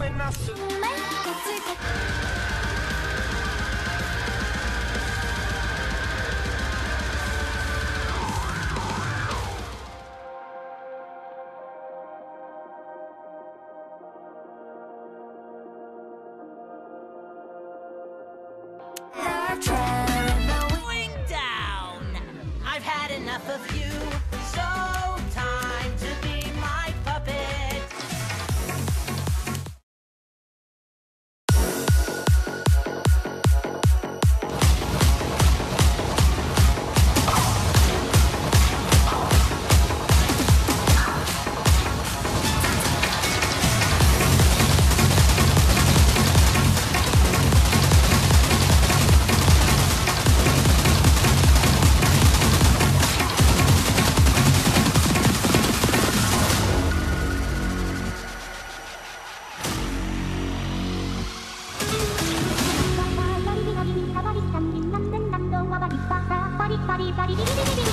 suena su... リバリリリリリリ